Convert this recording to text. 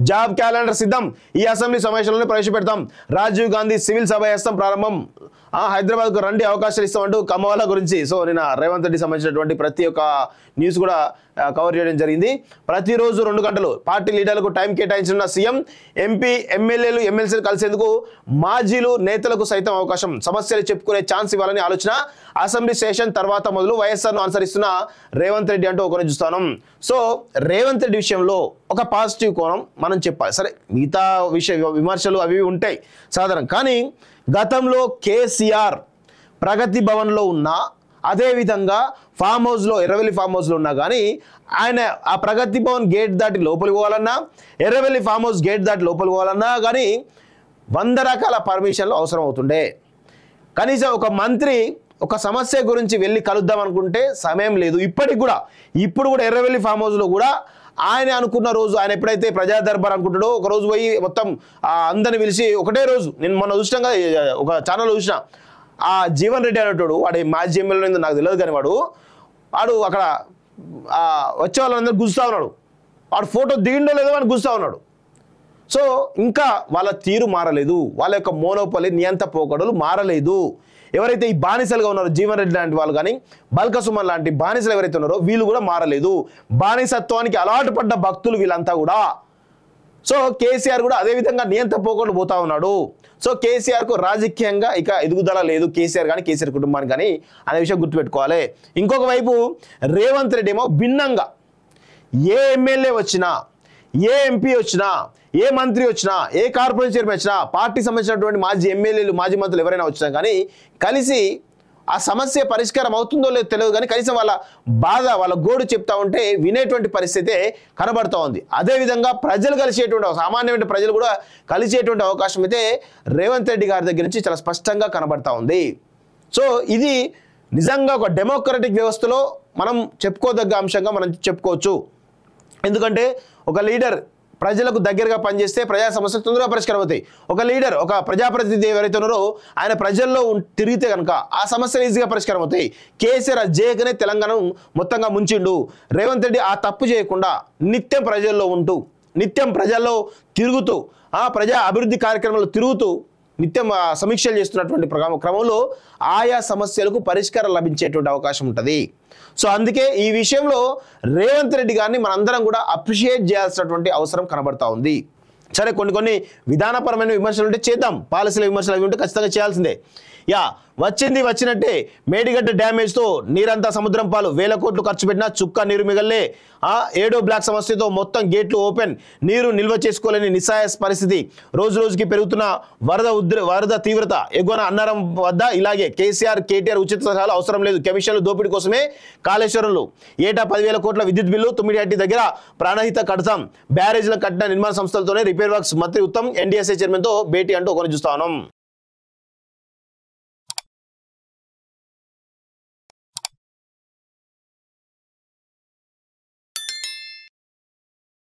Job calendar సిద్ధం. ఈ assembly సమావేశంలోనే ప్రవేశపెడతాం. రాజీవ్ గాంధీ సివిల్ సభ చేస్తాం ప్రారంభం. ఆ, హైదరాబాద్కు రండి అవకాశాలు ఇస్తామంటూ కమ్మవాల గురించి. సో నిన్న రేవంత్ రెడ్డి సంబంధించినటువంటి ప్రతి ఒక్క న్యూస్ కూడా కవర్ చేయడం జరిగింది. ప్రతిరోజు రెండు గంటలు పార్టీ లీడర్లకు టైం కేటాయించిన సీఎం ఎంపీ ఎమ్మెల్యేలు ఎమ్మెల్సీలు కలిసేందుకు మాజీలు నేతలకు సైతం అవకాశం సమస్యలు చెప్పుకునే ఛాన్స్ ఇవ్వాలని ఆలోచన. అసెంబ్లీ సెషన్ తర్వాత మొదలు వైఎస్ఆర్ను అనుసరిస్తున్న రేవంత్ రెడ్డి అంటూ ఒకరిని చూస్తాను. సో రేవంత్ రెడ్డి విషయంలో ఒక పాజిటివ్ కోణం మనం చెప్పాలి. సరే మిగతా విషయ విమర్శలు అవి ఉంటాయి సాధారణం. కానీ గతంలో కేసీఆర్ ప్రగతి భవన్లో ఉన్న అదేవిధంగా ఫామ్ హౌస్లో ఎర్రవెల్లి ఫామ్ హౌస్లో ఉన్నా కానీ ఆయన ఆ ప్రగతి భవన్ గేట్ దాటి లోపలికి పోవాలన్నా ఎర్రవెల్లి ఫామ్ హౌస్ గేట్ దాటి లోపలికి పోవాలన్నా కానీ వంద రకాల పర్మిషన్లు అవసరం అవుతుండే. కనీసం ఒక మంత్రి ఒక సమస్య గురించి వెళ్ళి కలుద్దాం అనుకుంటే సమయం లేదు. ఇప్పటికి కూడా ఇప్పుడు కూడా ఎర్రవెల్లి ఫామ్ హౌస్లో కూడా ఆయన అనుకున్న రోజు ఆయన ఎప్పుడైతే ప్రజా దర్బార్ అనుకుంటాడో ఒక రోజు పోయి మొత్తం ఆ అందరిని పిలిచి ఒకటే రోజు నేను మొన్న చూసినాం కదా ఒక ఛానల్ చూసినా ఆ జీవన్ రెడ్డి అనేటోడు వాడు మాజీ ఎమ్మెల్యే నాకు తెలియదు కానీ వాడు వాడు అక్కడ వచ్చే వాళ్ళందరూ గుస్తా ఉన్నాడు. వాడు ఫోటో దిగిండో లేదో అని గుస్తా ఉన్నాడు. సో ఇంకా వాళ్ళ తీరు మారలేదు. వాళ్ళ యొక్క మోనోపల్లి నియంత పోకడలు మారలేదు. ఎవరైతే ఈ బానిసలుగా ఉన్నారో జీవన్ రెడ్డి లాంటి వాళ్ళు కానీ బల్క సుమన్ లాంటి బానిసలు ఎవరైతే ఉన్నారో వీళ్ళు కూడా మారలేదు. బానిసత్వానికి అలవాటు పడ్డ భక్తులు వీళ్ళంతా కూడా. సో కేసీఆర్ కూడా అదే విధంగా నియంత పోకుండా పోతా ఉన్నాడు. సో కేసీఆర్కు రాజకీయంగా ఇక ఎదుగుదల లేదు. కేసీఆర్ కానీ కేసీఆర్ కుటుంబానికి కానీ అనే విషయం గుర్తుపెట్టుకోవాలి. ఇంకొక వైపు రేవంత్ రెడ్డి ఏమో భిన్నంగా ఏ ఎమ్మెల్యే వచ్చినా ఏ ఎంపీ వచ్చినా ఏ మంత్రి వచ్చినా ఏ కార్పొరేషన్ చైర్మన్ వచ్చినా పార్టీ సంబంధించినటువంటి మాజీ ఎమ్మెల్యేలు మాజీ మంత్రులు ఎవరైనా వచ్చినా కానీ కలిసి ఆ సమస్య పరిష్కారం అవుతుందో లేదో తెలియదు కానీ కనీసం వాళ్ళ బాధ వాళ్ళ గోడు చెప్తా ఉంటే వినేటువంటి పరిస్థితి కనబడుతూ ఉంది. అదేవిధంగా ప్రజలు కలిసేటువంటి సామాన్యమైన ప్రజలు కూడా కలిసేటువంటి అవకాశం అయితే రేవంత్ రెడ్డి గారి దగ్గర నుంచి చాలా స్పష్టంగా కనబడతా ఉంది. సో ఇది నిజంగా ఒక డెమోక్రటిక్ వ్యవస్థలో మనం చెప్పుకోదగ్గ అంశంగా మనం చెప్పుకోవచ్చు. ఎందుకంటే ఒక లీడర్ ప్రజలకు దగ్గరగా పనిచేస్తే ప్రజా సమస్యలు తొందరగా పరిష్కారం అవుతాయి. ఒక లీడర్ ఒక ప్రజాప్రతినిధి ఎవరైతే ఉన్నారో ఆయన ప్రజల్లో తిరిగితే కనుక ఆ సమస్యలు ఈజీగా పరిష్కారం అవుతాయి. కేసీఆర్ ఆ జేకనే తెలంగాణను మొత్తంగా ముంచిండు. రేవంత్ రెడ్డి ఆ తప్పు చేయకుండా నిత్యం ప్రజల్లో ఉంటూ నిత్యం ప్రజల్లో తిరుగుతూ ఆ ప్రజా అభివృద్ధి కార్యక్రమాలు తిరుగుతూ నిత్యం ఆ, సమీక్షలు చేస్తున్నటువంటి క్రమంలో ఆయా సమస్యలకు పరిష్కారం లభించేటువంటి అవకాశం ఉంటుంది. సో అందుకే ఈ విషయంలో రేవంత్ రెడ్డి గారిని మనందరం కూడా అప్రిషియేట్ చేయాల్సినటువంటి అవసరం కనబడతా ఉంది. సరే కొన్ని కొన్ని విధానపరమైన విమర్శలు ఉంటే చేద్దాం. పాలసీల విమర్శలు అవి ఉంటే ఖచ్చితంగా చేయాల్సిందే. యా వచ్చింది వచ్చినట్టే. మేడిగడ్డ డ్యామేజ్తో నీరంతా సముద్రం పాలు. వేల కోట్లు ఖర్చు పెట్టినా చుక్క నీరు మిగల్లే. ఆ ఏడో బ్లాక్ సమస్యతో మొత్తం గేట్లు ఓపెన్. నీరు నిల్వ చేసుకోలేని నిస్సాయ పరిస్థితి. రోజు రోజుకి పెరుగుతున్న వరద ఉద్ర వరద తీవ్రత. ఎగువన అన్నారం వద్ద ఇలాగే కేసీఆర్ కేటీఆర్ ఉచిత సలహాలు అవసరం లేదు. కమిషన్లు దోపిడీ కోసమే కాళేశ్వరంలో ఏటా పదివేల కోట్ల విద్యుత్ బిల్లు తొమ్మిది దగ్గర ప్రాణహిత కడతాం. బ్యారేజ్ల కట్టిన నిర్మాణ సంస్థలతోనే రిపేర్ వర్క్స్ మంత్రి ఉత్తమ్ ఎన్డీఎస్ఏ చైర్మన్తో భేటీ అంటూ కొని చూస్తా ఉన్నాం